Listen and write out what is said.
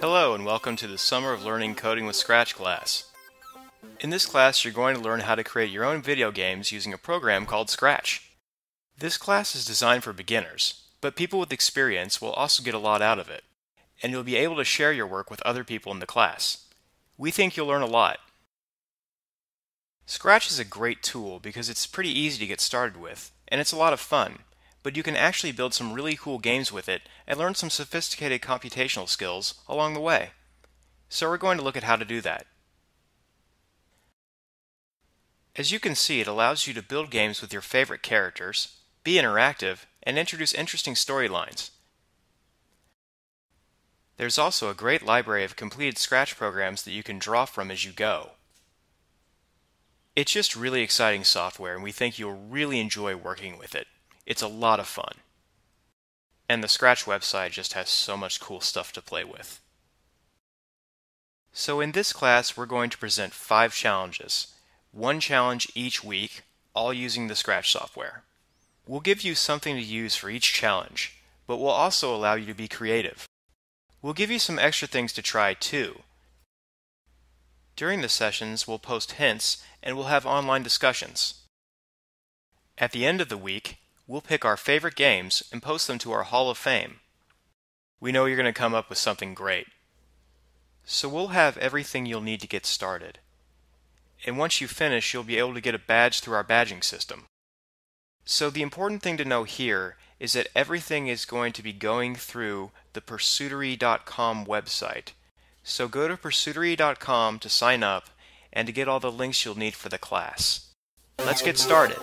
Hello and welcome to the Summer of Learning Coding with Scratch class. In this class you're going to learn how to create your own video games using a program called Scratch. This class is designed for beginners, but people with experience will also get a lot out of it, and you'll be able to share your work with other people in the class. We think you'll learn a lot. Scratch is a great tool because it's pretty easy to get started with, and it's a lot of fun, but you can actually build some really cool games with it and learn some sophisticated computational skills along the way. So we're going to look at how to do that. As you can see, it allows you to build games with your favorite characters, be interactive, and introduce interesting storylines. There's also a great library of completed Scratch programs that you can draw from as you go. It's just really exciting software and we think you'll really enjoy working with it. It's a lot of fun. And the Scratch website just has so much cool stuff to play with. So in this class we're going to present five challenges, one challenge each week, all using the Scratch software. We'll give you something to use for each challenge, but we'll also allow you to be creative. We'll give you some extra things to try too, during the sessions, we'll post hints and we'll have online discussions. At the end of the week, we'll pick our favorite games and post them to our Hall of Fame. We know you're going to come up with something great. So we'll have everything you'll need to get started. And once you finish, you'll be able to get a badge through our badging system. So the important thing to know here is that everything is going to be going through the Pursuitery.com website so go to pursuitery.com to sign up and to get all the links you'll need for the class. Let's get started.